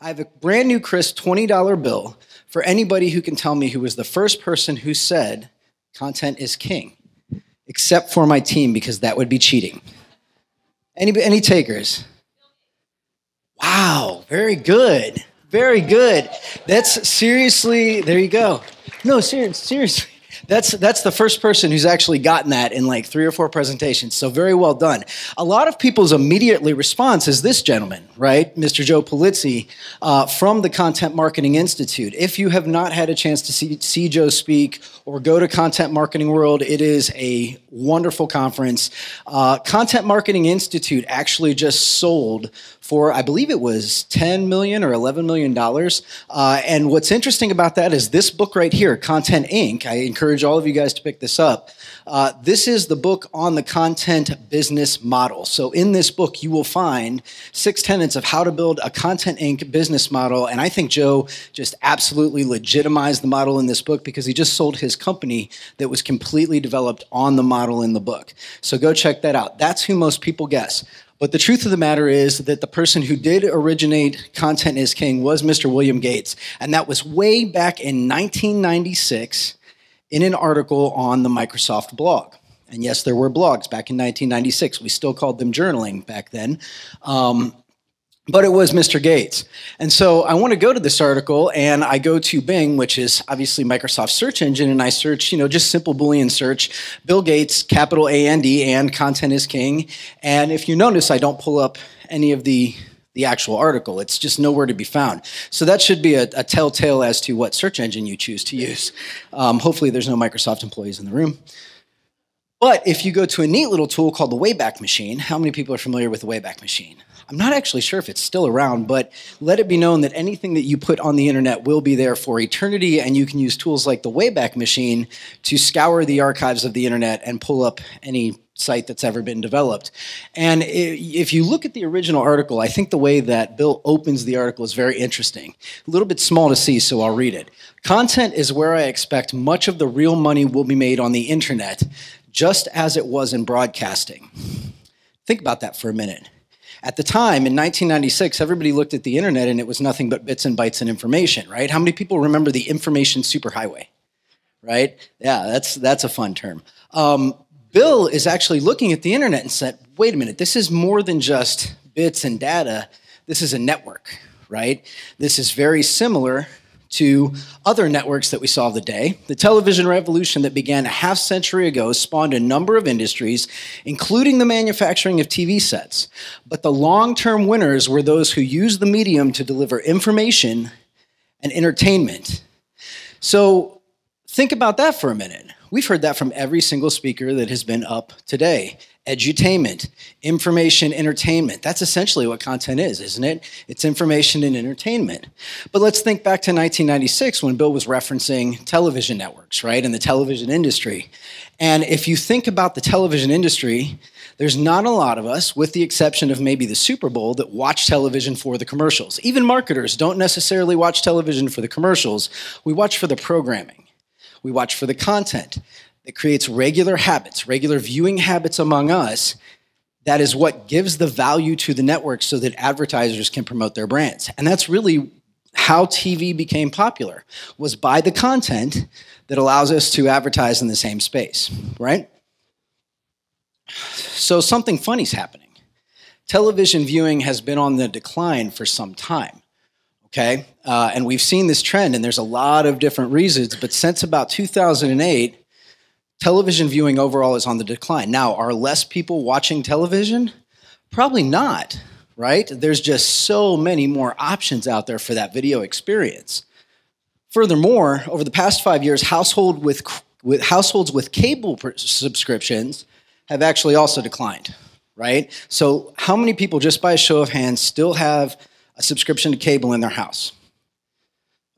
I have a brand new crisp $20 bill for anybody who can tell me who was the first person who said content is king, except for my team, because that would be cheating. Any, any takers? Wow, very good. Very good. That's seriously, there you go. No, ser- seriously. That's that's the first person who's actually gotten that in like three or four presentations. So very well done. A lot of people's immediately response is this gentleman, right, Mr. Joe Pulizzi uh, from the Content Marketing Institute. If you have not had a chance to see, see Joe speak or go to Content Marketing World, it is a wonderful conference. Uh, Content Marketing Institute actually just sold for I believe it was 10 million or 11 million dollars. Uh, and what's interesting about that is this book right here, Content Inc. I encourage all of you guys to pick this up. Uh, this is the book on the content business model. So in this book, you will find six tenets of how to build a Content Inc. business model. And I think Joe just absolutely legitimized the model in this book because he just sold his company that was completely developed on the model in the book. So go check that out. That's who most people guess. But the truth of the matter is that the person who did originate Content is King was Mr. William Gates. And that was way back in 1996 in an article on the Microsoft blog. And yes, there were blogs back in 1996. We still called them journaling back then. Um, but it was Mr. Gates. And so I want to go to this article and I go to Bing, which is obviously Microsoft's search engine, and I search, you know, just simple Boolean search, Bill Gates, capital A N D, and content is king. And if you notice, I don't pull up any of the the actual article. It's just nowhere to be found. So that should be a, a telltale as to what search engine you choose to use. Um, hopefully, there's no Microsoft employees in the room. But if you go to a neat little tool called the Wayback Machine, how many people are familiar with the Wayback Machine? I'm not actually sure if it's still around, but let it be known that anything that you put on the internet will be there for eternity, and you can use tools like the Wayback Machine to scour the archives of the internet and pull up any site that's ever been developed. And if you look at the original article, I think the way that Bill opens the article is very interesting. A little bit small to see, so I'll read it. Content is where I expect much of the real money will be made on the internet, just as it was in broadcasting. Think about that for a minute. At the time, in 1996, everybody looked at the internet and it was nothing but bits and bytes and information, right? How many people remember the information superhighway? Right? Yeah, that's that's a fun term. Um, Bill is actually looking at the internet and said, "Wait a minute, this is more than just bits and data. This is a network, right? This is very similar to other networks that we saw the day. The television revolution that began a half century ago spawned a number of industries, including the manufacturing of TV sets. But the long term winners were those who used the medium to deliver information and entertainment. So think about that for a minute. We've heard that from every single speaker that has been up today edutainment, information, entertainment. That's essentially what content is, isn't it? It's information and entertainment. But let's think back to 1996 when Bill was referencing television networks, right, and the television industry. And if you think about the television industry, there's not a lot of us, with the exception of maybe the Super Bowl, that watch television for the commercials. Even marketers don't necessarily watch television for the commercials, we watch for the programming. We watch for the content that creates regular habits, regular viewing habits among us. That is what gives the value to the network so that advertisers can promote their brands. And that's really how TV became popular was by the content that allows us to advertise in the same space, right? So something funny's happening. Television viewing has been on the decline for some time. Okay, uh, and we've seen this trend, and there's a lot of different reasons. But since about 2008, television viewing overall is on the decline. Now, are less people watching television? Probably not, right? There's just so many more options out there for that video experience. Furthermore, over the past five years, household with, with households with cable subscriptions have actually also declined, right? So, how many people, just by a show of hands, still have a subscription to cable in their house?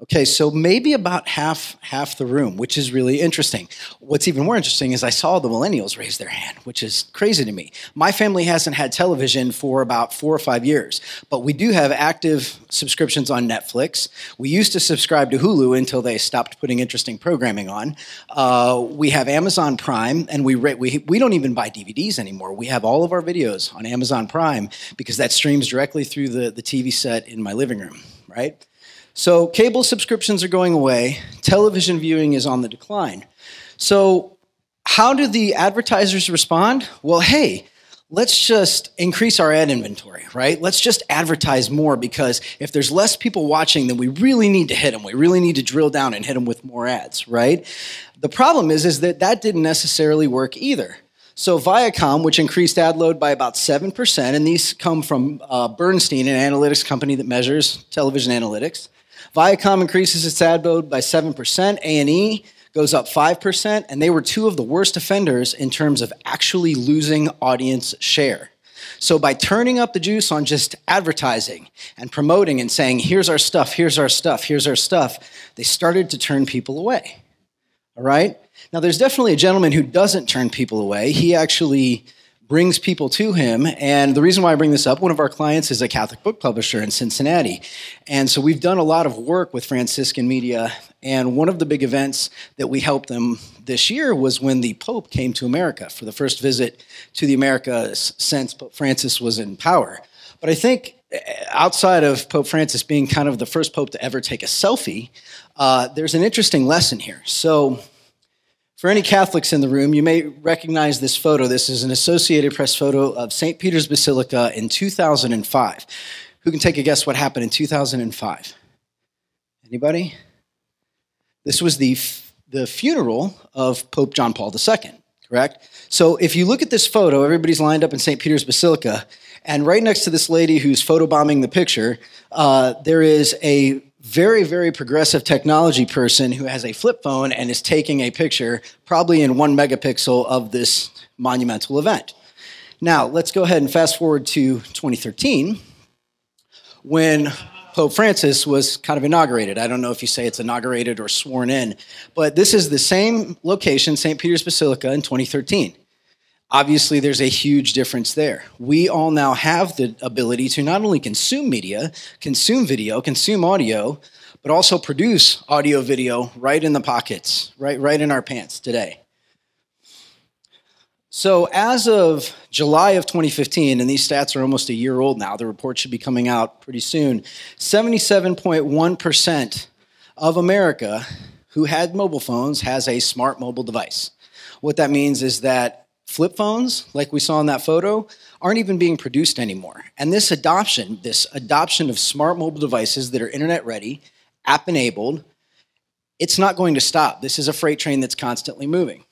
Okay, so maybe about half half the room, which is really interesting. What's even more interesting is I saw the millennials raise their hand, which is crazy to me. My family hasn't had television for about four or five years, but we do have active subscriptions on Netflix. We used to subscribe to Hulu until they stopped putting interesting programming on. Uh, we have Amazon Prime, and we we we don't even buy DVDs anymore. We have all of our videos on Amazon Prime because that streams directly through the the TV set in my living room right? So cable subscriptions are going away, television viewing is on the decline. So, how do the advertisers respond? Well, hey, let's just increase our ad inventory, right? Let's just advertise more because if there's less people watching, then we really need to hit them. We really need to drill down and hit them with more ads, right? The problem is, is that that didn't necessarily work either. So Viacom, which increased ad load by about 7%, and these come from uh, Bernstein, an analytics company that measures television analytics. Viacom increases its ad load by 7%, A&E goes up 5%, and they were two of the worst offenders in terms of actually losing audience share. So, by turning up the juice on just advertising and promoting and saying, here's our stuff, here's our stuff, here's our stuff, they started to turn people away. All right? Now, there's definitely a gentleman who doesn't turn people away. He actually brings people to him. And the reason why I bring this up, one of our clients is a Catholic book publisher in Cincinnati. And so we've done a lot of work with Franciscan media. And one of the big events that we helped them this year was when the Pope came to America for the first visit to the Americas since Pope Francis was in power. But I think eh, outside of Pope Francis being kind of the first pope to ever take a selfie, uh, there's an interesting lesson here. So for any Catholics in the room, you may recognize this photo. This is an Associated Press photo of St. Peter's Basilica in 2005. Who can take a guess what happened in 2005? Anybody? This was the, the funeral of Pope John Paul II, correct? So if you look at this photo, everybody's lined up in St. Peter's Basilica, and right next to this lady who's photobombing the picture, uh, there is a very, very progressive technology person who has a flip phone and is taking a picture, probably in one megapixel, of this monumental event. Now, let's go ahead and fast forward to 2013 when Pope Francis was kind of inaugurated. I don't know if you say it's inaugurated or sworn in, but this is the same location, St. Peter's Basilica, in 2013. Obviously, there's a huge difference there. We all now have the ability to not only consume media, consume video, consume audio, but also produce audio video right in the pockets, right, right in our pants today. So, as of July of 2015, and these stats are almost a year old now, the report should be coming out pretty soon. 77.1% of America who had mobile phones has a smart mobile device. What that means is that flip phones, like we saw in that photo, aren't even being produced anymore. And this adoption, this adoption of smart mobile devices that are internet ready, app enabled, it's not going to stop. This is a freight train that's constantly moving.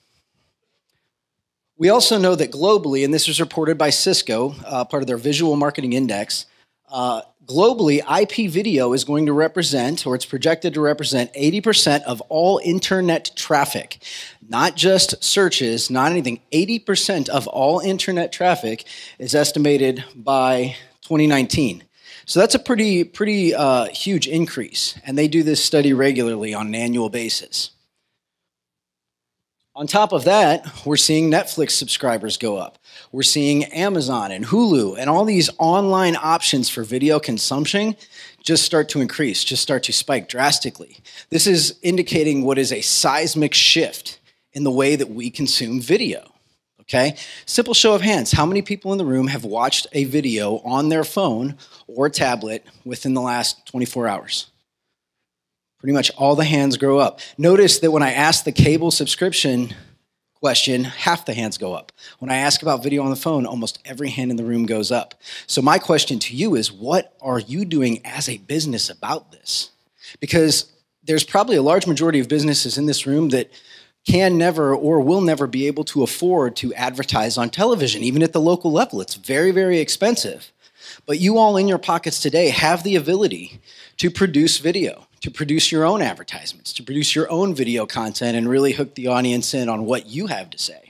We also know that globally, and this was reported by Cisco, uh, part of their Visual Marketing Index, uh, globally, IP video is going to represent, or it's projected to represent, 80% of all internet traffic. Not just searches, not anything. 80% of all internet traffic is estimated by 2019. So that's a pretty, pretty uh, huge increase. And they do this study regularly on an annual basis. On top of that, we're seeing Netflix subscribers go up. We're seeing Amazon and Hulu and all these online options for video consumption just start to increase, just start to spike drastically. This is indicating what is a seismic shift in the way that we consume video. Okay? Simple show of hands. How many people in the room have watched a video on their phone or tablet within the last 24 hours? Pretty much all the hands grow up. Notice that when I ask the cable subscription question, half the hands go up. When I ask about video on the phone, almost every hand in the room goes up. So, my question to you is what are you doing as a business about this? Because there's probably a large majority of businesses in this room that can never or will never be able to afford to advertise on television, even at the local level. It's very, very expensive. But you all in your pockets today have the ability to produce video to produce your own advertisements, to produce your own video content, and really hook the audience in on what you have to say.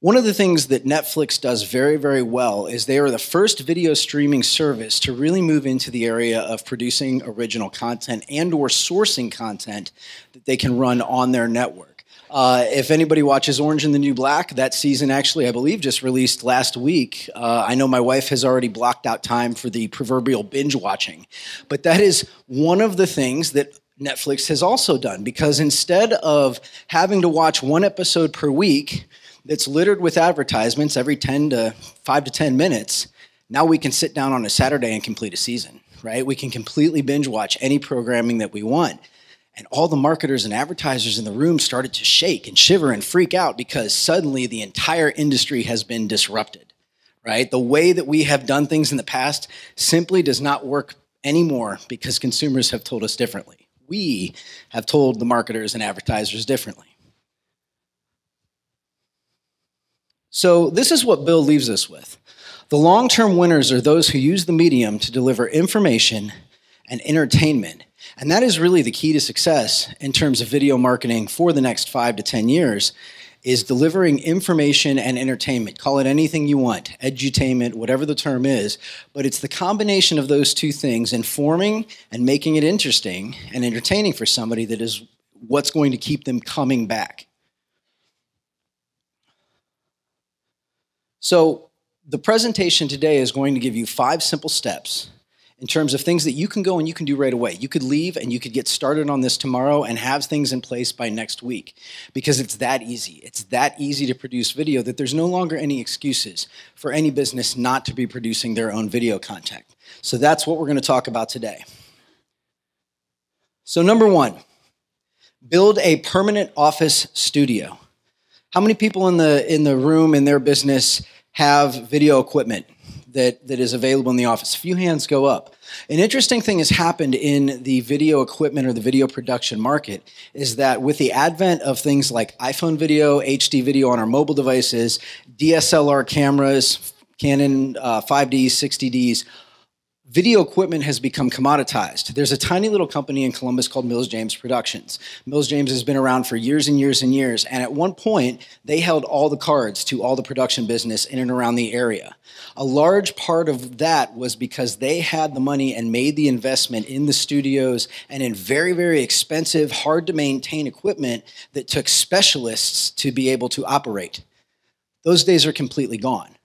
One of the things that Netflix does very, very well is they are the first video streaming service to really move into the area of producing original content and or sourcing content that they can run on their network. Uh, if anybody watches Orange and the New Black, that season actually, I believe, just released last week. Uh, I know my wife has already blocked out time for the proverbial binge watching. But that is one of the things that Netflix has also done because instead of having to watch one episode per week that's littered with advertisements every 10 to 5 to 10 minutes, Now we can sit down on a Saturday and complete a season, right? We can completely binge watch any programming that we want. And all the marketers and advertisers in the room started to shake and shiver and freak out because suddenly the entire industry has been disrupted, right? The way that we have done things in the past simply does not work anymore because consumers have told us differently. We have told the marketers and advertisers differently. So, this is what Bill leaves us with. The long term winners are those who use the medium to deliver information and entertainment and that is really the key to success in terms of video marketing for the next five to 10 years is delivering information and entertainment. Call it anything you want, edutainment, whatever the term is, but it's the combination of those two things, informing and making it interesting and entertaining for somebody that is what's going to keep them coming back. So, the presentation today is going to give you five simple steps in terms of things that you can go and you can do right away. You could leave and you could get started on this tomorrow and have things in place by next week because it's that easy. It's that easy to produce video that there's no longer any excuses for any business not to be producing their own video content. So that's what we're going to talk about today. So, number one, build a permanent office studio. How many people in the in the room in their business have video equipment? that, that is available in the office. A few hands go up. An interesting thing has happened in the video equipment or the video production market is that with the advent of things like iPhone video, HD video on our mobile devices, DSLR cameras, Canon uh, 5Ds, 60Ds, video equipment has become commoditized. There's a tiny little company in Columbus called Mills James Productions. Mills James has been around for years and years and years, and at one point, they held all the cards to all the production business in and around the area. A large part of that was because they had the money and made the investment in the studios and in very, very expensive, hard to maintain equipment that took specialists to be able to operate. Those days are completely gone.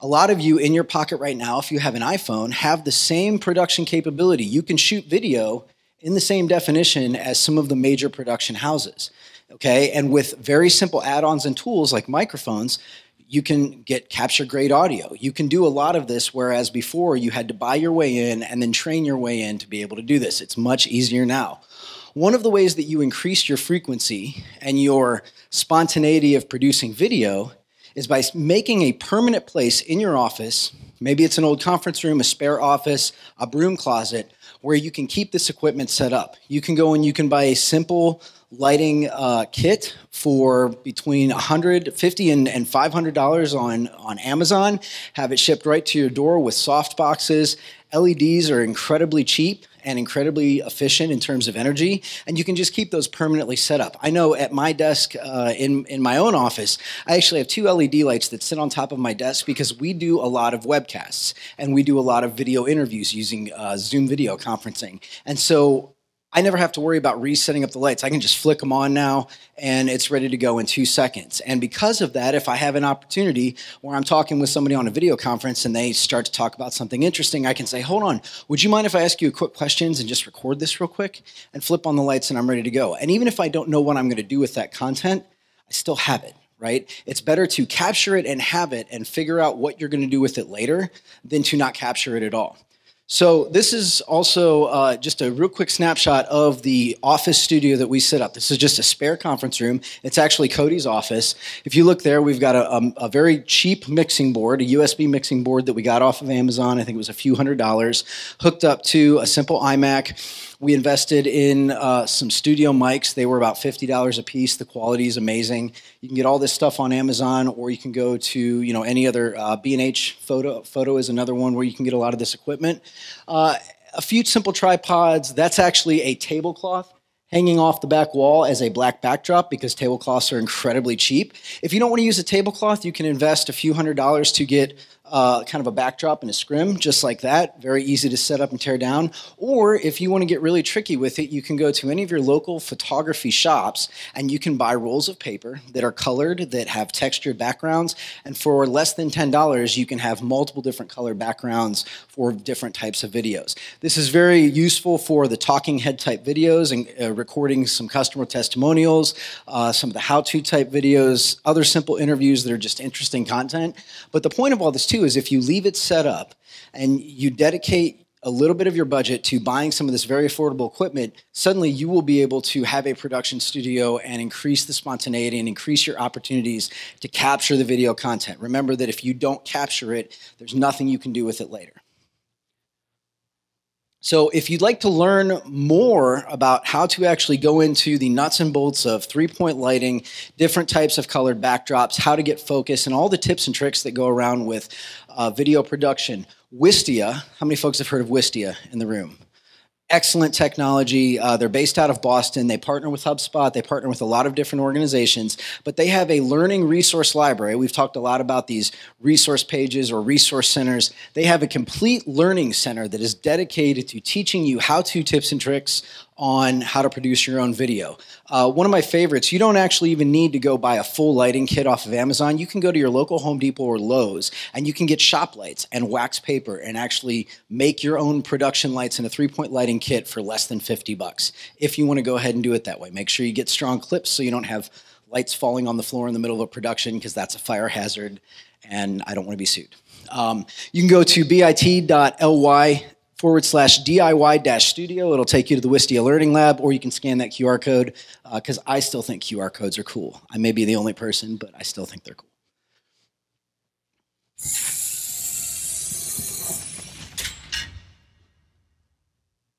A lot of you in your pocket right now, if you have an iPhone, have the same production capability. You can shoot video in the same definition as some of the major production houses. Okay, and with very simple add ons and tools like microphones, you can get capture grade audio. You can do a lot of this, whereas before you had to buy your way in and then train your way in to be able to do this. It's much easier now. One of the ways that you increase your frequency and your spontaneity of producing video is by making a permanent place in your office. Maybe it's an old conference room, a spare office, a broom closet, where you can keep this equipment set up. You can go and you can buy a simple lighting uh, kit for between 150 and, and 500 dollars on on Amazon. Have it shipped right to your door with soft boxes. LEDs are incredibly cheap and incredibly efficient in terms of energy, and you can just keep those permanently set up. I know at my desk uh, in in my own office, I actually have two LED lights that sit on top of my desk because we do a lot of webcasts and we do a lot of video interviews using uh, Zoom video conferencing, and so I never have to worry about resetting up the lights. I can just flick them on now and it's ready to go in two seconds. And because of that, if I have an opportunity where I'm talking with somebody on a video conference and they start to talk about something interesting, I can say, hold on, would you mind if I ask you a quick questions and just record this real quick and flip on the lights and I'm ready to go. And even if I don't know what I'm going to do with that content, I still have it right? It's better to capture it and have it and figure out what you're going to do with it later than to not capture it at all. So this is also uh, just a real quick snapshot of the office studio that we set up. This is just a spare conference room. It's actually Cody's office. If you look there, we've got a, a, a, very cheap mixing board, a USB mixing board that we got off of Amazon. I think it was a few hundred dollars, hooked up to a simple iMac. We invested in uh, some studio mics. They were about $50 a piece. The quality is amazing. You can get all this stuff on Amazon, or you can go to you know any other uh, B&H photo. Photo is another one where you can get a lot of this equipment. Uh, a few simple tripods. That's actually a tablecloth hanging off the back wall as a black backdrop because tablecloths are incredibly cheap. If you don't want to use a tablecloth, you can invest a few hundred dollars to get uh, kind of a backdrop and a scrim, just like that. Very easy to set up and tear down. Or if you want to get really tricky with it, you can go to any of your local photography shops and you can buy rolls of paper that are colored, that have textured backgrounds. And for less than $10, you can have multiple different color backgrounds for different types of videos. This is very useful for the talking head type videos and uh, recording some customer testimonials, uh, some of the how to type videos, other simple interviews that are just interesting content. But the point of all this, too, too is if you leave it set up and you dedicate a little bit of your budget to buying some of this very affordable equipment, suddenly you will be able to have a production studio and increase the spontaneity and increase your opportunities to capture the video content. Remember that if you don't capture it, there's nothing you can do with it later. So, if you'd like to learn more about how to actually go into the nuts and bolts of three point lighting, different types of colored backdrops, how to get focus, and all the tips and tricks that go around with uh, video production, Wistia, how many folks have heard of Wistia in the room? Excellent technology. Uh, they're based out of Boston. They partner with HubSpot. They partner with a lot of different organizations, but they have a learning resource library. We've talked a lot about these resource pages or resource centers. They have a complete learning center that is dedicated to teaching you how to tips and tricks on how to produce your own video. Uh, one of my favorites, you don't actually even need to go buy a full lighting kit off of Amazon. You can go to your local Home Depot or Lowe's and you can get shop lights and wax paper and actually make your own production lights in a three point lighting kit for less than 50 bucks. If you want to go ahead and do it that way, make sure you get strong clips so you don't have lights falling on the floor in the middle of a production because that's a fire hazard and I don't want to be sued. Um, you can go to bit.ly forward slash DIY dash studio. It'll take you to the Wistia Learning Lab, or you can scan that QR code because uh, I still think QR codes are cool. I may be the only person, but I still think they're cool.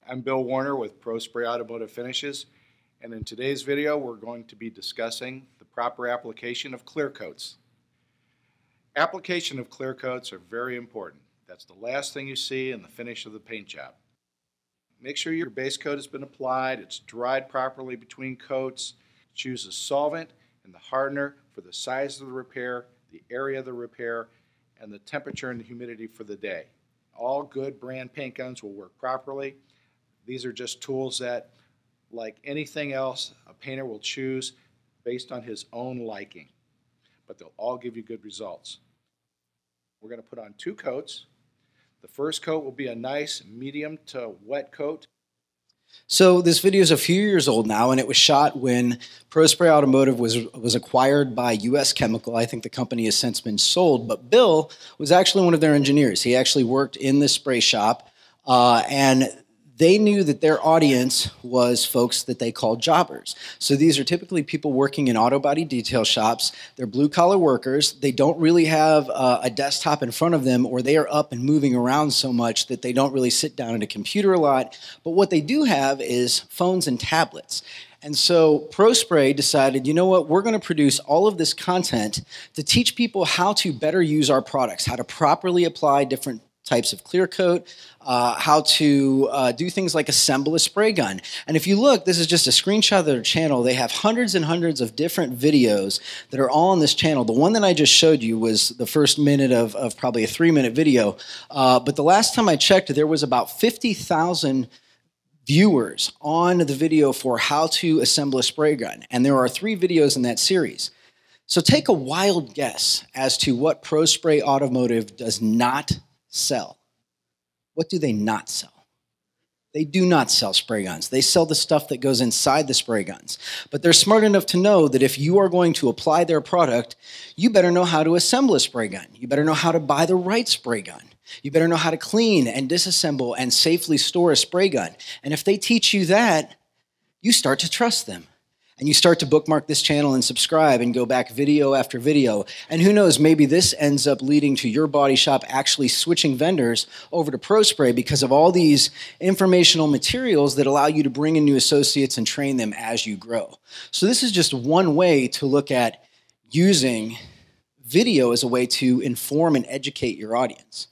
I'm Bill Warner with Pro Spray Automotive Finishes, and in today's video we're going to be discussing the proper application of clear coats. Application of clear coats are very important. That's the last thing you see in the finish of the paint job. Make sure your base coat has been applied, it's dried properly between coats. Choose the solvent and the hardener for the size of the repair, the area of the repair, and the temperature and the humidity for the day. All good brand paint guns will work properly. These are just tools that, like anything else, a painter will choose based on his own liking. But they'll all give you good results. We're going to put on two coats. The first coat will be a nice medium to wet coat. So this video is a few years old now, and it was shot when ProSpray Automotive was was acquired by U.S. Chemical. I think the company has since been sold, but Bill was actually one of their engineers. He actually worked in the spray shop, uh, and they knew that their audience was folks that they called jobbers. So these are typically people working in auto body detail shops. They're blue collar workers. They don't really have uh, a desktop in front of them, or they are up and moving around so much that they don't really sit down at a computer a lot. But what they do have is phones and tablets. And so ProSpray decided, you know what, we're going to produce all of this content to teach people how to better use our products, how to properly apply different types of clear coat, uh, how to uh, do things like assemble a spray gun. And if you look, this is just a screenshot of their channel. They have hundreds and hundreds of different videos that are all on this channel. The one that I just showed you was the first minute of, of probably a three minute video. Uh, but the last time I checked, there was about 50,000 viewers on the video for how to assemble a spray gun. And there are three videos in that series. So take a wild guess as to what Pro Spray Automotive does not sell? What do they not sell? They do not sell spray guns. They sell the stuff that goes inside the spray guns. But they're smart enough to know that if you are going to apply their product, you better know how to assemble a spray gun. You better know how to buy the right spray gun. You better know how to clean and disassemble and safely store a spray gun. And if they teach you that, you start to trust them and you start to bookmark this channel and subscribe and go back video after video. And who knows, maybe this ends up leading to your body shop actually switching vendors over to ProSpray because of all these informational materials that allow you to bring in new associates and train them as you grow. So, this is just one way to look at using video as a way to inform and educate your audience.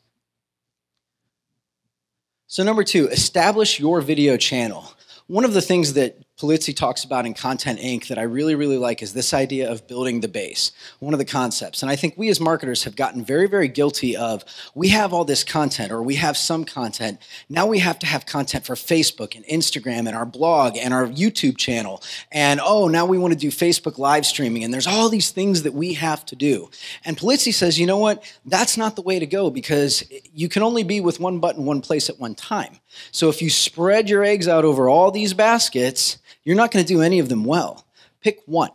So, number two, establish your video channel. One of the things that Pulizzi talks about in Content Inc. that I really, really like is this idea of building the base, one of the concepts. And I think we as marketers have gotten very, very guilty of we have all this content or we have some content. Now we have to have content for Facebook and Instagram and our blog and our YouTube channel. And oh, now we want to do Facebook live streaming. And there's all these things that we have to do. And Pulizzi says, you know what? That's not the way to go because you can only be with one button, one place at one time. So if you spread your eggs out over all these baskets, you're not going to do any of them well. Pick one.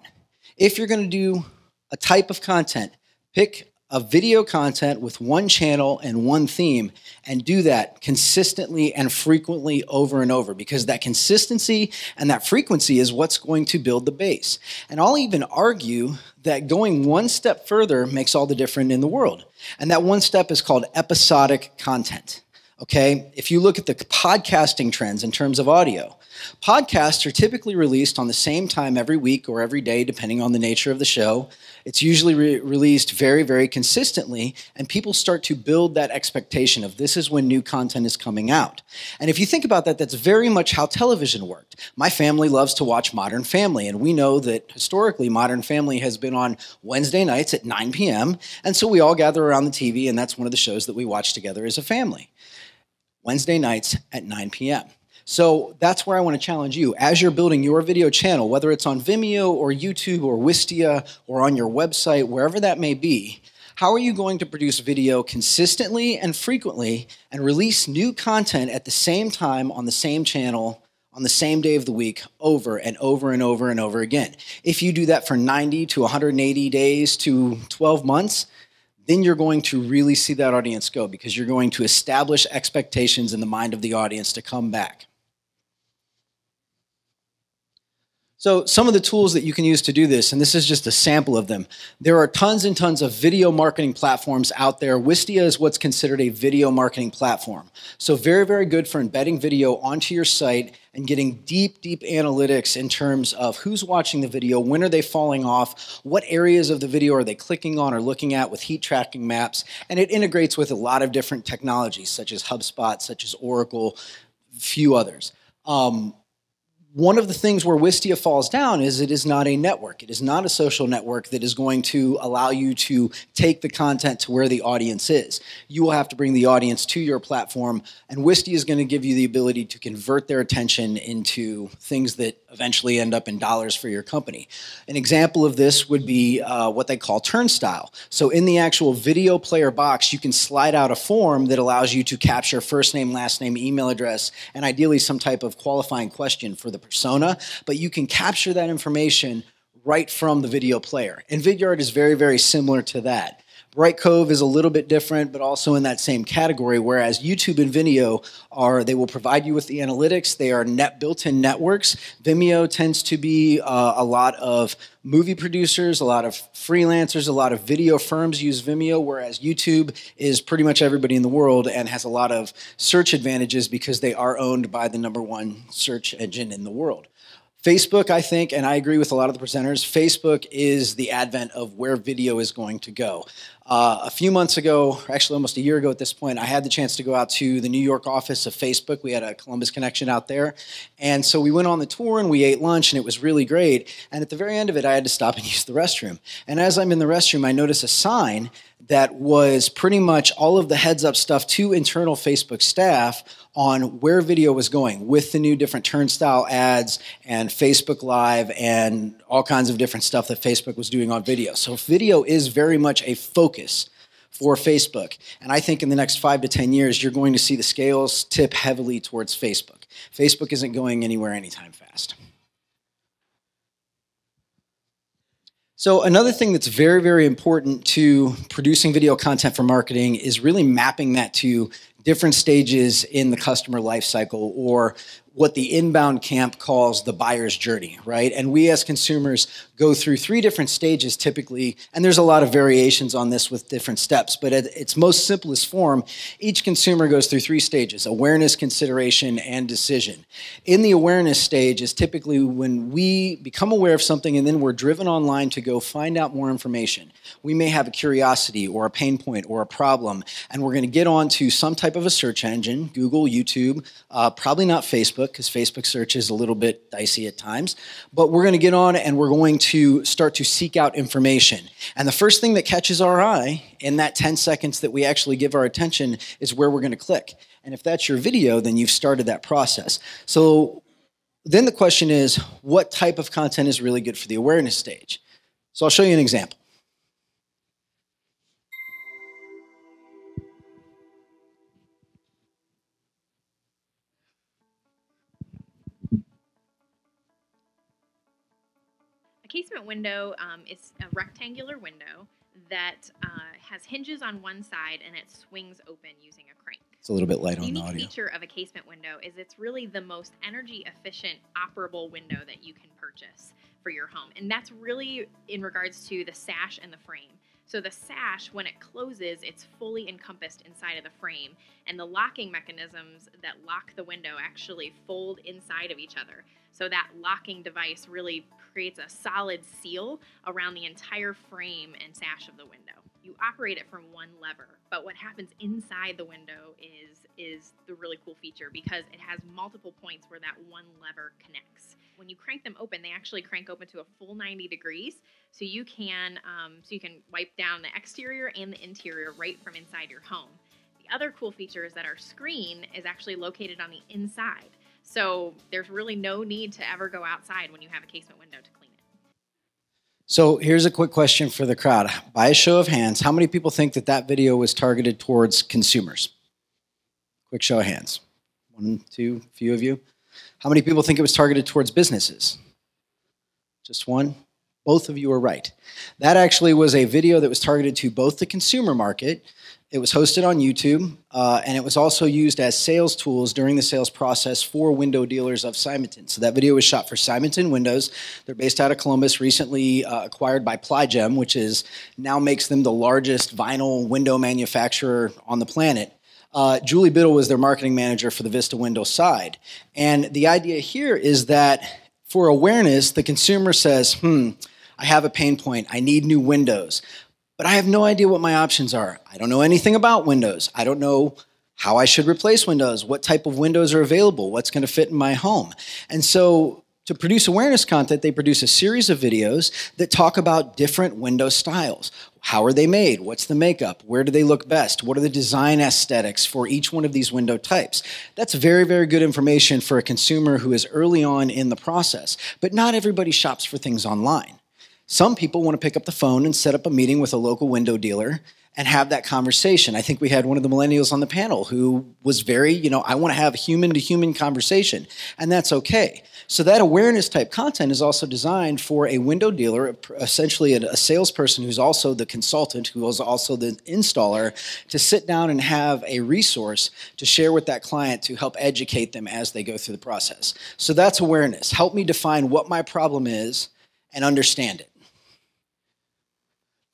If you're going to do a type of content, pick a video content with one channel and one theme and do that consistently and frequently over and over because that consistency and that frequency is what's going to build the base. And I'll even argue that going one step further makes all the difference in the world. And that one step is called episodic content. Okay, if you look at the podcasting trends in terms of audio, podcasts are typically released on the same time every week or every day, depending on the nature of the show. It's usually re- released very, very consistently, and people start to build that expectation of this is when new content is coming out. And if you think about that, that's very much how television worked. My family loves to watch Modern Family, and we know that historically, Modern Family has been on Wednesday nights at 9 p.m., and so we all gather around the TV, and that's one of the shows that we watch together as a family. Wednesday nights at 9 p.m. So that's where I want to challenge you. As you're building your video channel, whether it's on Vimeo or YouTube or Wistia or on your website, wherever that may be, how are you going to produce video consistently and frequently and release new content at the same time on the same channel on the same day of the week over and over and over and over again? If you do that for 90 to 180 days to 12 months, then you're going to really see that audience go because you're going to establish expectations in the mind of the audience to come back. So, some of the tools that you can use to do this, and this is just a sample of them. There are tons and tons of video marketing platforms out there. Wistia is what's considered a video marketing platform. So, very, very good for embedding video onto your site and getting deep, deep analytics in terms of who's watching the video, when are they falling off, what areas of the video are they clicking on or looking at with heat tracking maps. And it integrates with a lot of different technologies, such as HubSpot, such as Oracle, few others. Um, one of the things where Wistia falls down is it is not a network. It is not a social network that is going to allow you to take the content to where the audience is. You will have to bring the audience to your platform, and Wistia is going to give you the ability to convert their attention into things that eventually end up in dollars for your company. An example of this would be uh, what they call turnstile. So in the actual video player box, you can slide out a form that allows you to capture first name, last name, email address, and ideally some type of qualifying question for the persona, but you can capture that information right from the video player. And Vidyard is very, very similar to that. Brightcove is a little bit different, but also in that same category. Whereas YouTube and Vimeo are, they will provide you with the analytics. They are net built-in networks. Vimeo tends to be uh, a lot of movie producers, a lot of freelancers, a lot of video firms use Vimeo, whereas YouTube is pretty much everybody in the world and has a lot of search advantages because they are owned by the number one search engine in the world. Facebook, I think, and I agree with a lot of the presenters, Facebook is the advent of where video is going to go. Uh, a few months ago, actually almost a year ago at this point, I had the chance to go out to the New York office of Facebook. We had a Columbus connection out there. And so we went on the tour and we ate lunch and it was really great. And at the very end of it, I had to stop and use the restroom. And as I'm in the restroom, I notice a sign that was pretty much all of the heads up stuff to internal Facebook staff on where video was going with the new different turnstile ads and Facebook Live and all kinds of different stuff that Facebook was doing on video. So, video is very much a focus for Facebook. And I think in the next five to 10 years, you're going to see the scales tip heavily towards Facebook. Facebook isn't going anywhere anytime fast. So, another thing that's very, very important to producing video content for marketing is really mapping that to different stages in the customer lifecycle or what the inbound camp calls the buyer's journey, right? And we as consumers go through three different stages typically, and there's a lot of variations on this with different steps, but at its most simplest form, each consumer goes through three stages awareness, consideration, and decision. In the awareness stage is typically when we become aware of something and then we're driven online to go find out more information. We may have a curiosity or a pain point or a problem, and we're going to get onto some type of a search engine Google, YouTube, uh, probably not Facebook Facebook because Facebook search is a little bit dicey at times. But we're going to get on and we're going to start to seek out information. And the first thing that catches our eye in that 10 seconds that we actually give our attention is where we're going to click. And if that's your video, then you've started that process. So then the question is what type of content is really good for the awareness stage? So I'll show you an example. Casement window um, is a rectangular window that uh, has hinges on one side and it swings open using a crank. It's a little bit light The on the unique audio. feature of a casement window is it's really the most energy efficient operable window that you can purchase for your home. And that's really in regards to the sash and the frame. So the sash, when it closes, it's fully encompassed inside of the frame, and the locking mechanisms that lock the window actually fold inside of each other. So that locking device really creates a solid seal around the entire frame and sash of the window. You operate it from one lever, but what happens inside the window is is the really cool feature because it has multiple points where that one lever connects. When you crank them open, they actually crank open to a full 90 degrees, so you can um, so you can wipe down the exterior and the interior right from inside your home. The other cool feature is that our screen is actually located on the inside. So there's really no need to ever go outside when you have a casement window to clean it. So here's a quick question for the crowd. By a show of hands, how many people think that that video was targeted towards consumers? Quick show of hands. One, two, few of you. How many people think it was targeted towards businesses? Just one? Both of you are right. That actually was a video that was targeted to both the consumer market. It was hosted on YouTube, uh, and it was also used as sales tools during the sales process for window dealers of Simonton. So that video was shot for Simonton Windows. They're based out of Columbus, recently uh, acquired by Ply Gem, which is now makes them the largest vinyl window manufacturer on the planet. Uh, Julie Biddle was their marketing manager for the Vista Window side. And the idea here is that for awareness, the consumer says, hmm, I have a pain point. I need new windows. But I have no idea what my options are. I don't know anything about windows. I don't know how I should replace windows, what type of windows are available, what's going to fit in my home. And so to produce awareness content, they produce a series of videos that talk about different window styles. How are they made? What's the makeup? Where do they look best? What are the design aesthetics for each one of these window types? That's very, very good information for a consumer who is early on in the process. But not everybody shops for things online. Some people want to pick up the phone and set up a meeting with a local window dealer and have that conversation. I think we had one of the millennials on the panel who was very, you know, I want to have a human to human conversation, and that's okay. So that awareness type content is also designed for a window dealer, essentially a, salesperson who's also the consultant, who is also the installer, to sit down and have a resource to share with that client to help educate them as they go through the process. So that's awareness. Help me define what my problem is and understand it.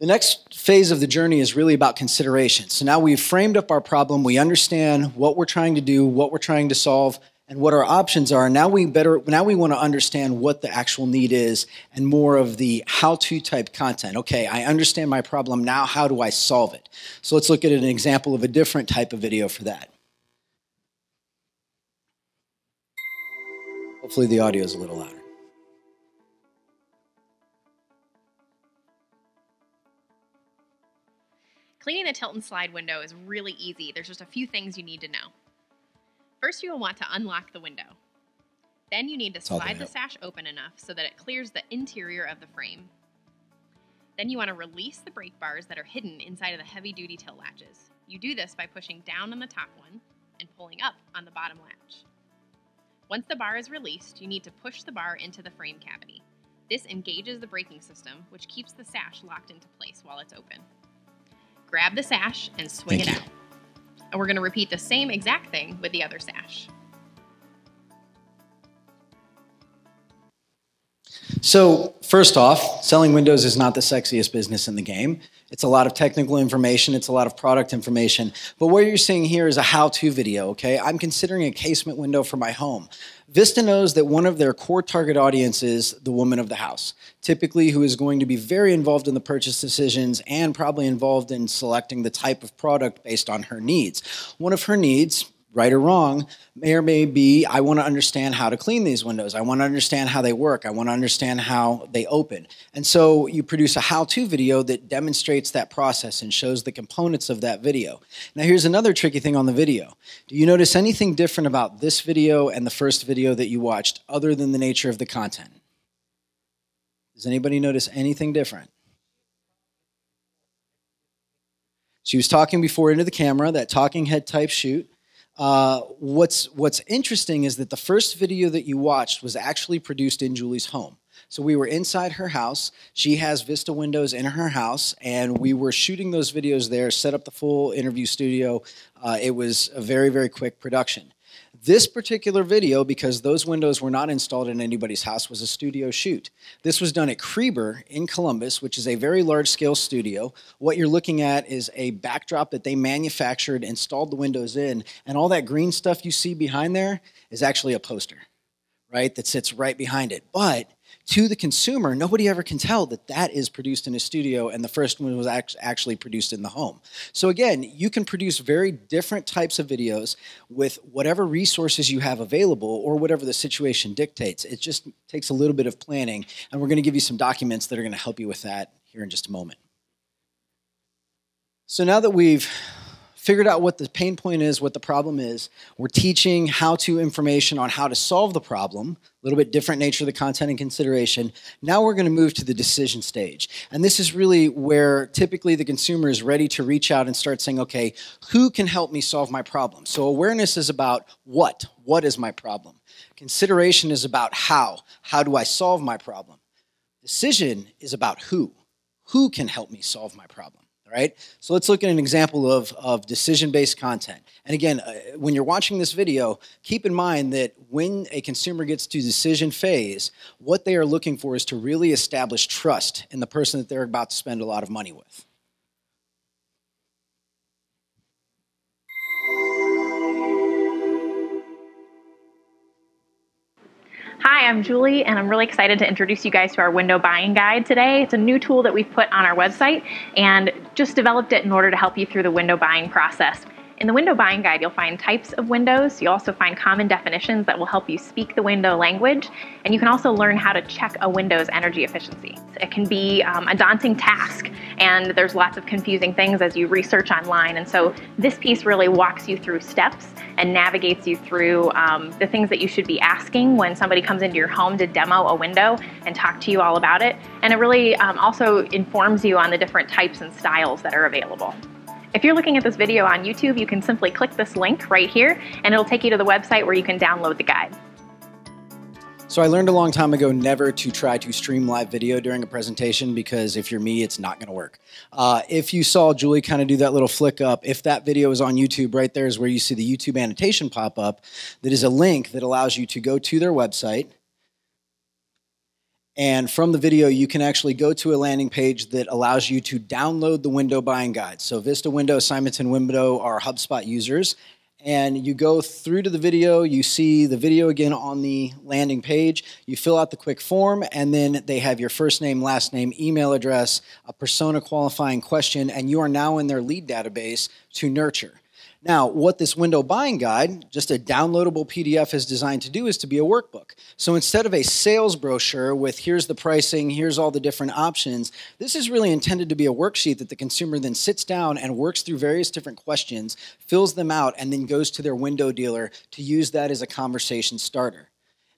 The next phase of the journey is really about consideration. So now we've framed up our problem, we understand what we're trying to do, what we're trying to solve, and what our options are. Now we better now we want to understand what the actual need is and more of the how-to type content. Okay, I understand my problem. Now how do I solve it? So let's look at an example of a different type of video for that. Hopefully the audio is a little louder. Cleaning the tilt and slide window is really easy. There's just a few things you need to know. First, you will want to unlock the window. Then you need to slide the sash open enough so that it clears the interior of the frame. Then you want to release the brake bars that are hidden inside of the heavy duty tilt latches. You do this by pushing down on the top one and pulling up on the bottom latch. Once the bar is released, you need to push the bar into the frame cavity. This engages the braking system, which keeps the sash locked into place while it's open. Grab the sash and swing Thank it you. out. And we're going to repeat the same exact thing with the other sash. So, first off, selling windows is not the sexiest business in the game. It's a lot of technical information, it's a lot of product information. But what you're seeing here is a how to video, okay? I'm considering a casement window for my home. Vista knows that one of their core target audience is the woman of the house, typically who is going to be very involved in the purchase decisions and probably involved in selecting the type of product based on her needs. One of her needs, right or wrong, may or may be I want to understand how to clean these windows. I want to understand how they work. I want to understand how they open. And so you produce a how to video that demonstrates that process and shows the components of that video. Now, here's another tricky thing on the video. Do you notice anything different about this video and the first video that you watched other than the nature of the content? Does anybody notice anything different? She was talking before into the camera, that talking head type shoot. Uh, what's what's interesting is that the first video that you watched was actually produced in Julie's home. So we were inside her house. She has Vista windows in her house, and we were shooting those videos there, set up the full interview studio. Uh, it was a very, very quick production. This particular video, because those windows were not installed in anybody's house, was a studio shoot. This was done at Kreber in Columbus, which is a very large scale studio. What you're looking at is a backdrop that they manufactured, installed the windows in, and all that green stuff you see behind there is actually a poster, right, that sits right behind it. But to the consumer, nobody ever can tell that that is produced in a studio and the first one was actually produced in the home. So again, you can produce very different types of videos with whatever resources you have available or whatever the situation dictates. It just takes a little bit of planning and we're going to give you some documents that are going to help you with that here in just a moment. So now that we've figured out what the pain point is, what the problem is. We're teaching how to information on how to solve the problem, a little bit different nature of the content and consideration. Now we're going to move to the decision stage. And this is really where typically the consumer is ready to reach out and start saying, okay, who can help me solve my problem? So awareness is about what? What is my problem? Consideration is about how. How do I solve my problem? Decision is about who. Who can help me solve my problem? Right? So let's look at an example of, of decision-based content. And again, uh, when you're watching this video, keep in mind that when a consumer gets to decision phase, what they are looking for is to really establish trust in the person that they're about to spend a lot of money with. Hi, I'm Julie, and I'm really excited to introduce you guys to our window buying guide today. It's a new tool that we've put on our website and just developed it in order to help you through the window buying process. In the window buying guide, you'll find types of windows. You'll also find common definitions that will help you speak the window language. And you can also learn how to check a window's energy efficiency. It can be um, a daunting task, and there's lots of confusing things as you research online. And so this piece really walks you through steps and navigates you through um, the things that you should be asking when somebody comes into your home to demo a window and talk to you all about it. And it really um, also informs you on the different types and styles that are available. If you're looking at this video on YouTube, you can simply click this link right here and it'll take you to the website where you can download the guide. So I learned a long time ago never to try to stream live video during a presentation because if you're me, it's not going to work. Uh, if you saw Julie kind of do that little flick up, if that video is on YouTube, right there is where you see the YouTube annotation pop up. That is a link that allows you to go to their website and from the video, you can actually go to a landing page that allows you to download the window buying guide. So Vista Window, Simonton Window are HubSpot users. And you go through to the video, you see the video again on the landing page, you fill out the quick form, and then they have your first name, last name, email address, a persona qualifying question, and you are now in their lead database to nurture. Now, what this window buying guide, just a downloadable PDF, is designed to do is to be a workbook. So instead of a sales brochure with here's the pricing, here's all the different options, this is really intended to be a worksheet that the consumer then sits down and works through various different questions, fills them out, and then goes to their window dealer to use that as a conversation starter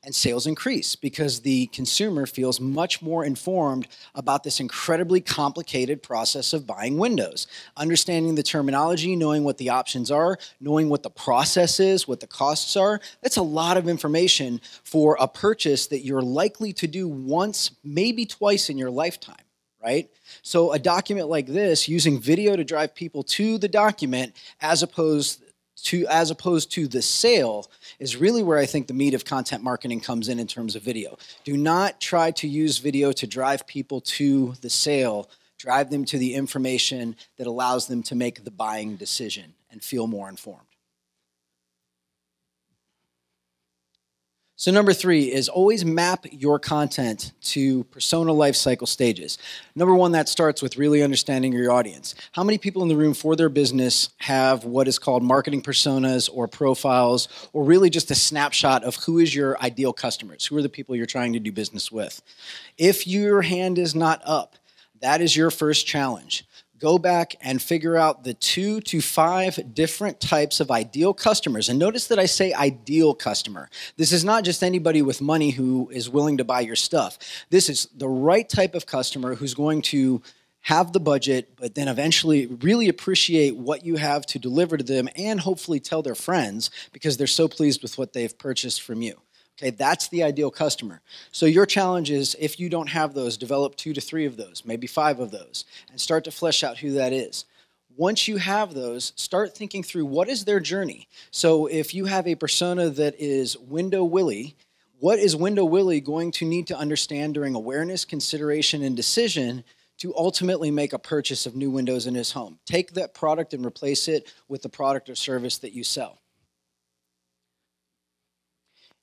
and sales increase because the consumer feels much more informed about this incredibly complicated process of buying windows. Understanding the terminology, knowing what the options are, knowing what the process is, what the costs are, that's a lot of information for a purchase that you're likely to do once, maybe twice in your lifetime right? So a document like this, using video to drive people to the document as opposed to as opposed to the sale is really where I think the meat of content marketing comes in in terms of video. Do not try to use video to drive people to the sale. Drive them to the information that allows them to make the buying decision and feel more informed. So, number three is always map your content to persona life cycle stages. Number one, that starts with really understanding your audience. How many people in the room for their business have what is called marketing personas or profiles, or really just a snapshot of who is your ideal customers? Who are the people you're trying to do business with? If your hand is not up, that is your first challenge go back and figure out the two to five different types of ideal customers. And notice that I say ideal customer. This is not just anybody with money who is willing to buy your stuff. This is the right type of customer who's going to have the budget, but then eventually really appreciate what you have to deliver to them and hopefully tell their friends because they're so pleased with what they've purchased from you. Okay, that's the ideal customer. So your challenge is if you don't have those, develop two to three of those, maybe five of those, and start to flesh out who that is. Once you have those, start thinking through what is their journey. So if you have a persona that is Window Willie, what is Window Willie going to need to understand during awareness, consideration, and decision to ultimately make a purchase of new windows in his home? Take that product and replace it with the product or service that you sell.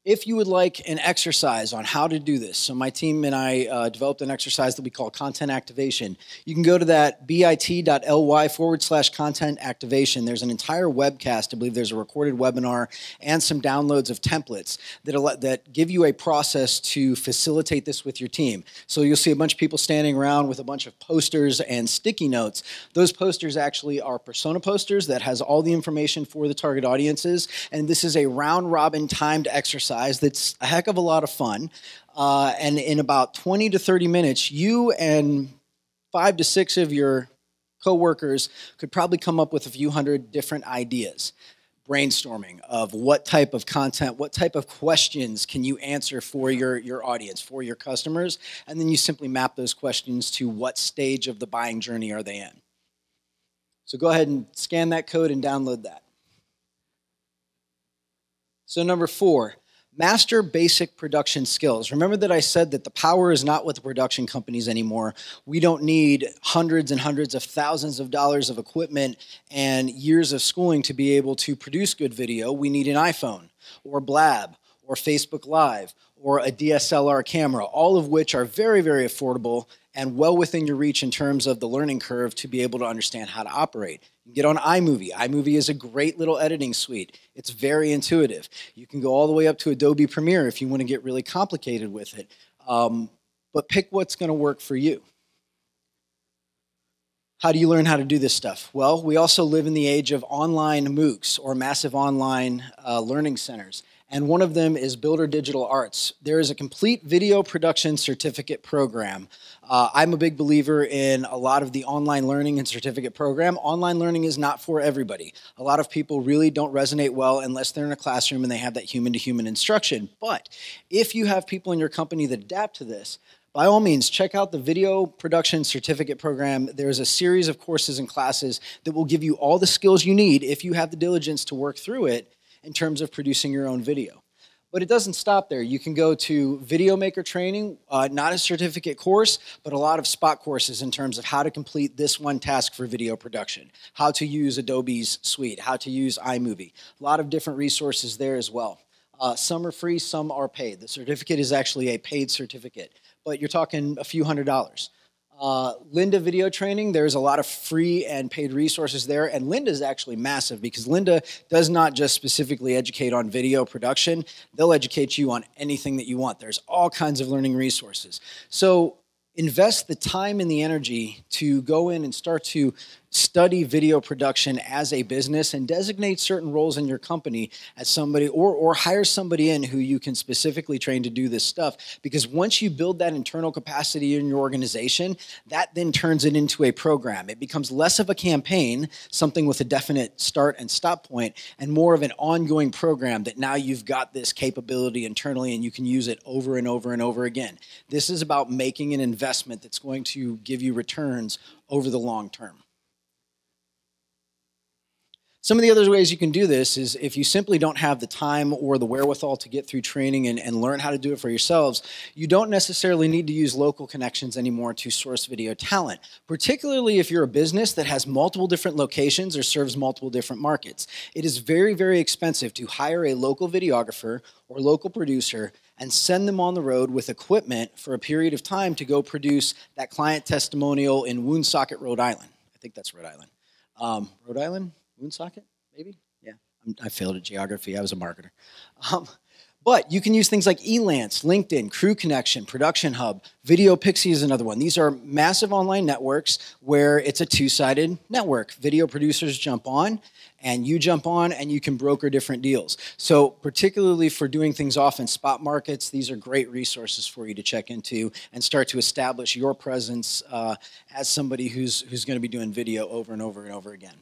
If you would like an exercise on how to do this, so my team and I uh, developed an exercise that we call content activation. You can go to that bit.ly forward slash content activation. There's an entire webcast. I believe there's a recorded webinar and some downloads of templates that, that give you a process to facilitate this with your team. So you'll see a bunch of people standing around with a bunch of posters and sticky notes. Those posters actually are persona posters that has all the information for the target audiences. And this is a round robin timed exercise exercise that's a heck of a lot of fun. Uh, and in about 20 to 30 minutes, you and five to six of your coworkers could probably come up with a few hundred different ideas brainstorming of what type of content, what type of questions can you answer for your, your audience, for your customers, and then you simply map those questions to what stage of the buying journey are they in. So go ahead and scan that code and download that. So number four, Master basic production skills. Remember that I said that the power is not with the production companies anymore. We don't need hundreds and hundreds of thousands of dollars of equipment and years of schooling to be able to produce good video. We need an iPhone or Blab or Facebook Live or a DSLR camera, all of which are very, very affordable and well within your reach in terms of the learning curve to be able to understand how to operate. You get on iMovie. iMovie is a great little editing suite. It's very intuitive. You can go all the way up to Adobe Premiere if you want to get really complicated with it. Um, but pick what's going to work for you. How do you learn how to do this stuff? Well, we also live in the age of online MOOCs or massive online uh, learning centers and one of them is Builder Digital Arts. There is a complete video production certificate program. Uh, I'm a big believer in a lot of the online learning and certificate program. Online learning is not for everybody. A lot of people really don't resonate well unless they're in a classroom and they have that human to human instruction. But if you have people in your company that adapt to this, by all means, check out the Video Production Certificate Program. There's a series of courses and classes that will give you all the skills you need if you have the diligence to work through it in terms of producing your own video. But it doesn't stop there. You can go to Video Maker Training, uh, not a certificate course, but a lot of spot courses in terms of how to complete this one task for video production, how to use Adobe's suite, how to use iMovie. A lot of different resources there as well. Uh, some are free, some are paid. The certificate is actually a paid certificate, but you're talking a few hundred dollars. Uh, Lynda Video Training, there's a lot of free and paid resources there. And Lynda is actually massive because Lynda does not just specifically educate on video production, they'll educate you on anything that you want. There's all kinds of learning resources. So invest the time and the energy to go in and start to study video production as a business and designate certain roles in your company as somebody or, or hire somebody in who you can specifically train to do this stuff. Because once you build that internal capacity in your organization that then turns it into a program. It becomes less of a campaign something with a definite start and stop point and more of an ongoing program that now you've got this capability internally and you can use it over and over and over again. This is about making an investment that's going to give you returns over the long term some of the other ways you can do this is if you simply don't have the time or the wherewithal to get through training and, and learn how to do it for yourselves, you don't necessarily need to use local connections anymore to source video talent, particularly if you're a business that has multiple different locations or serves multiple different markets. It is very, very expensive to hire a local videographer or local producer and send them on the road with equipment for a period of time to go produce that client testimonial in Woonsocket, Rhode Island. I think that's Rhode Island. Um, Rhode Island? Woonsocket, maybe? Yeah, I'm, i failed at geography. I was a marketer. Um, but you can use things like Elance, LinkedIn, Crew Connection, Production Hub. Video Pixie is another one. These are massive online networks where it's a two sided network. Video producers jump on, and you jump on, and you can broker different deals. So, particularly for doing things off in spot markets, these are great resources for you to check into and start to establish your presence uh, as somebody who's, who's going to be doing video over and over and over again.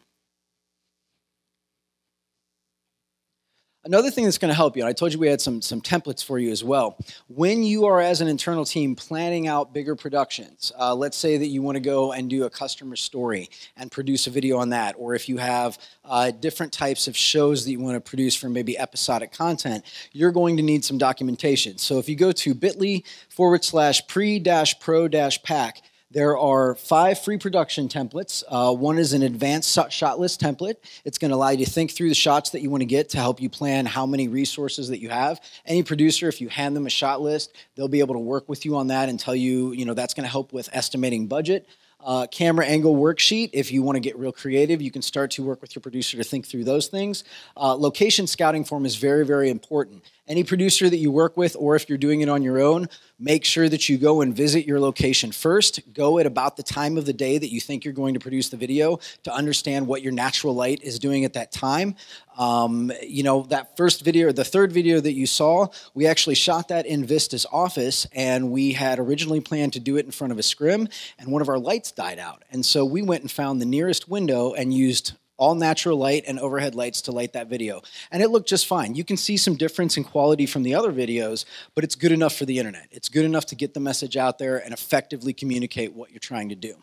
Another thing that's going to help you, and I told you we had some, some templates for you as well. When you are, as an internal team, planning out bigger productions, uh, let's say that you want to go and do a customer story and produce a video on that, or if you have uh, different types of shows that you want to produce for maybe episodic content, you're going to need some documentation. So if you go to bit.ly forward slash pre dash pro dash pack, there are five free production templates. Uh, one is an advanced shot list template. It's going to allow you to think through the shots that you want to get to help you plan how many resources that you have. Any producer, if you hand them a shot list, they'll be able to work with you on that and tell you, you know, that's going to help with estimating budget. Uh, camera angle worksheet. If you want to get real creative, you can start to work with your producer to think through those things. Uh, location scouting form is very, very important any producer that you work with, or if you're doing it on your own, make sure that you go and visit your location first. Go at about the time of the day that you think you're going to produce the video to understand what your natural light is doing at that time. Um, you know, that first video, the third video that you saw, we actually shot that in Vista's office, and we had originally planned to do it in front of a scrim, and one of our lights died out. And so we went and found the nearest window and used all natural light and overhead lights to light that video. And it looked just fine. You can see some difference in quality from the other videos, but it's good enough for the internet. It's good enough to get the message out there and effectively communicate what you're trying to do.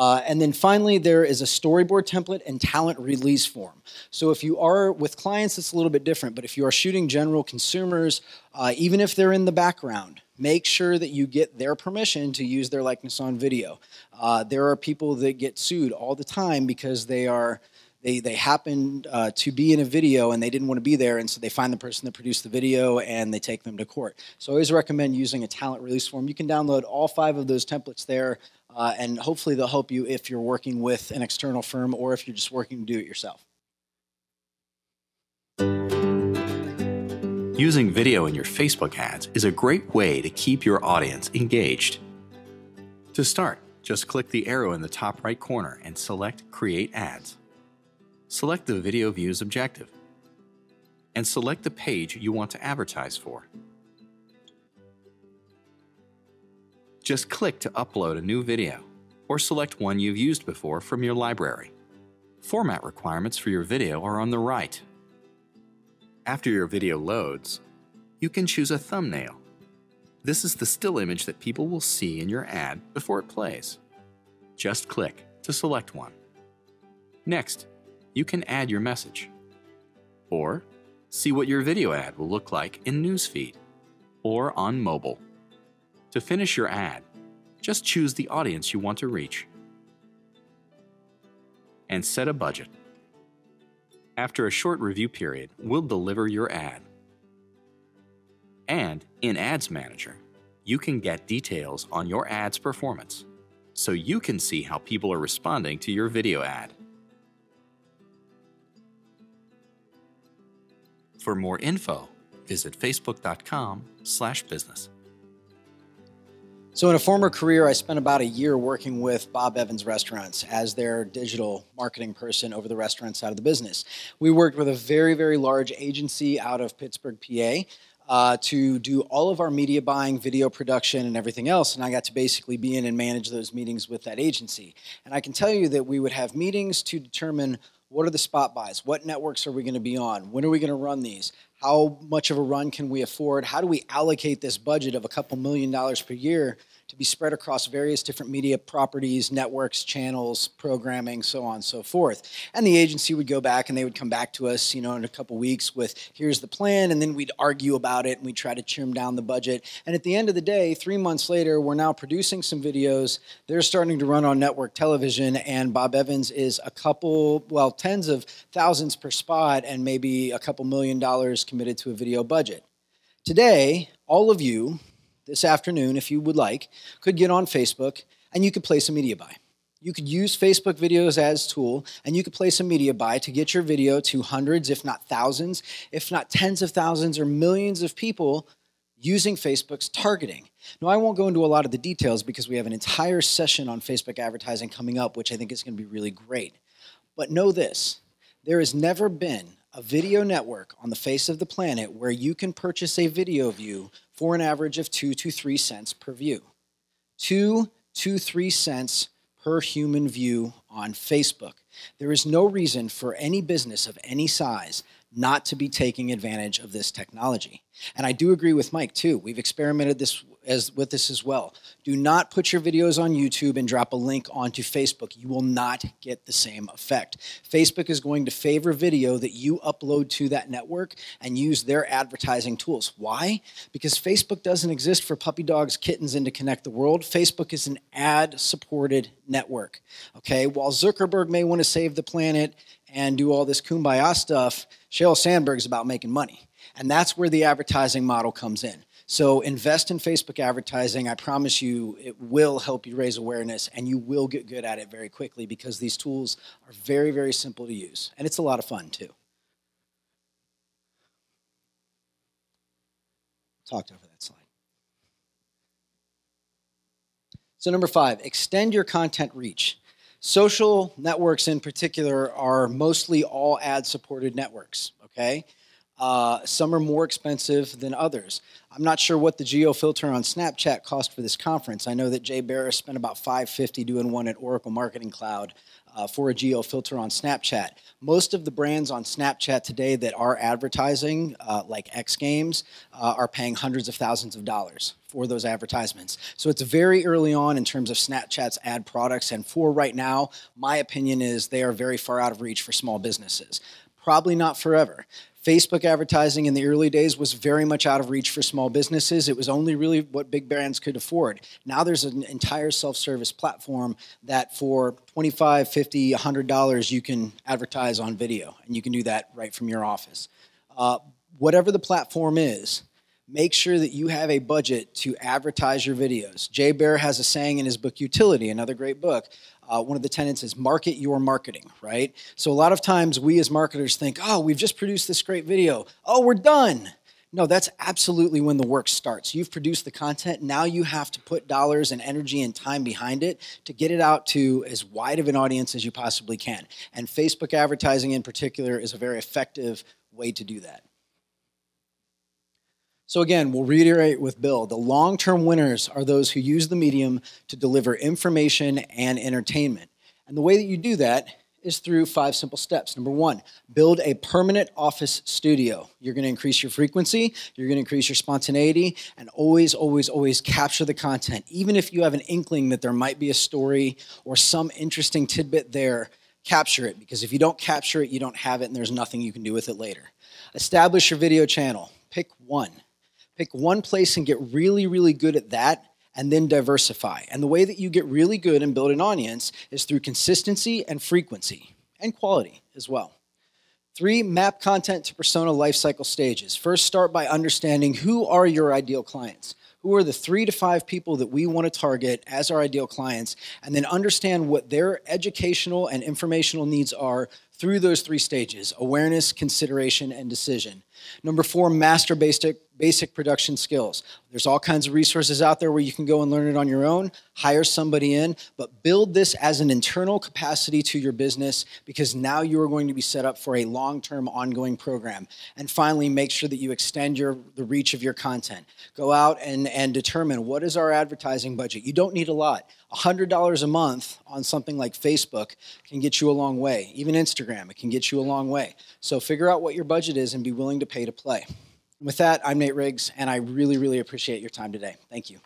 Uh, and then finally, there is a storyboard template and talent release form. So if you are with clients, it's a little bit different, but if you are shooting general consumers, uh, even if they're in the background, make sure that you get their permission to use their likeness on video. Uh, there are people that get sued all the time because they are they they happened uh, to be in a video and they didn't want to be there, and so they find the person that produced the video and they take them to court. So I always recommend using a talent release form. You can download all five of those templates there, uh, and hopefully they'll help you if you're working with an external firm or if you're just working to do it yourself. Using video in your Facebook ads is a great way to keep your audience engaged. To start, just click the arrow in the top right corner and select Create Ads select the video views objective, and select the page you want to advertise for. Just click to upload a new video, or select one you've used before from your library. Format requirements for your video are on the right. After your video loads, you can choose a thumbnail. This is the still image that people will see in your ad before it plays. Just click to select one. Next, you can add your message. Or see what your video ad will look like in Newsfeed or on mobile. To finish your ad, just choose the audience you want to reach and set a budget. After a short review period, we'll deliver your ad. And in Ads Manager, you can get details on your ad's performance so you can see how people are responding to your video ad. For more info, visit facebook.com/business. So, in a former career, I spent about a year working with Bob Evans Restaurants as their digital marketing person over the restaurant side of the business. We worked with a very, very large agency out of Pittsburgh, PA. Uh, to do all of our media buying, video production, and everything else. And I got to basically be in and manage those meetings with that agency. And I can tell you that we would have meetings to determine what are the spot buys? What networks are we going to be on? When are we going to run these? How much of a run can we afford? How do we allocate this budget of a couple million dollars per year to be spread across various different media properties, networks, channels, programming, so on and so forth. And the agency would go back and they would come back to us, you know, in a couple weeks with here's the plan, and then we'd argue about it and we'd try to trim down the budget. And at the end of the day, three months later, we're now producing some videos. They're starting to run on network television, and Bob Evans is a couple, well, tens of thousands per spot and maybe a couple million dollars committed to a video budget. Today, all of you this afternoon, if you would like, could get on Facebook and you could place a media buy. You could use Facebook videos as tool and you could place a media buy to get your video to hundreds, if not thousands, if not tens of thousands or millions of people using Facebook's targeting. Now, I won't go into a lot of the details because we have an entire session on Facebook advertising coming up, which I think is going to be really great. But know this there has never been a video network on the face of the planet where you can purchase a video view for an average of two to three cents per view. Two to three cents per human view on Facebook. There is no reason for any business of any size not to be taking advantage of this technology. And I do agree with Mike too. We've experimented this as with this as well. Do not put your videos on YouTube and drop a link onto Facebook. You will not get the same effect. Facebook is going to favor video that you upload to that network and use their advertising tools. Why? Because Facebook doesn't exist for puppy dogs, kittens, and to connect the world. Facebook is an ad supported network. Okay, while Zuckerberg may want to save the planet and do all this kumbaya stuff, Sheryl Sandberg is about making money. And that's where the advertising model comes in. So invest in Facebook advertising. I promise you it will help you raise awareness and you will get good at it very quickly because these tools are very, very simple to use. And it's a lot of fun too. Talked over that slide. So, number five, extend your content reach. Social networks in particular are mostly all ad supported networks, okay? Uh, some are more expensive than others. I'm not sure what the geo filter on Snapchat cost for this conference. I know that Jay Barris spent about 550 doing one at Oracle Marketing Cloud uh, for a geo filter on Snapchat. Most of the brands on Snapchat today that are advertising, uh, like X Games, uh, are paying hundreds of thousands of dollars for those advertisements. So it's very early on in terms of Snapchat's ad products, and for right now, my opinion is they are very far out of reach for small businesses. Probably not forever. Facebook advertising in the early days was very much out of reach for small businesses. It was only really what big brands could afford. Now there's an entire self-service platform that for 25, 50, 100 dollars you can advertise on video and you can do that right from your office. Uh, whatever the platform is, make sure that you have a budget to advertise your videos. Jay Baer has a saying in his book Youtility, another great book, uh, one of the tenants is market your marketing, right? So a lot of times we as marketers think, oh, we've just produced this great video. Oh, we're done. No, that's absolutely when the work starts. You've produced the content. Now you have to put dollars and energy and time behind it to get it out to as wide of an audience as you possibly can. And Facebook advertising in particular is a very effective way to do that. So, again, we'll reiterate with Bill the long term winners are those who use the medium to deliver information and entertainment. And the way that you do that is through five simple steps. Number one, build a permanent office studio. You're going to increase your frequency, you're going to increase your spontaneity, and always, always, always capture the content. Even if you have an inkling that there might be a story or some interesting tidbit there, capture it because if you don't capture it, you don't have it, and there's nothing you can do with it later. Establish your video channel. Pick one. Pick one place and get really, really good at that and then diversify. And the way that you get really good and build an audience is through consistency and frequency and quality as well. Three, map content to persona lifecycle stages. First, start by understanding who are your ideal clients. Who are the three to five people that we want to target as our ideal clients, and then understand what their educational and informational needs are through those three stages awareness, consideration, and decision. Number four, master basic basic production skills. There's all kinds of resources out there where you can go and learn it on your own, hire somebody in, but build this as an internal capacity to your business because now you are going to be set up for a long-term ongoing program. And finally, make sure that you extend your the reach of your content. Go out and, and determine what is our advertising budget. You don't need a lot. $100 a month on something like Facebook can get you a long way. Even Instagram, it can get you a long way. So figure out what your budget is and be willing to pay to play. With that, I'm Nate Riggs, and I really, really appreciate your time today. Thank you.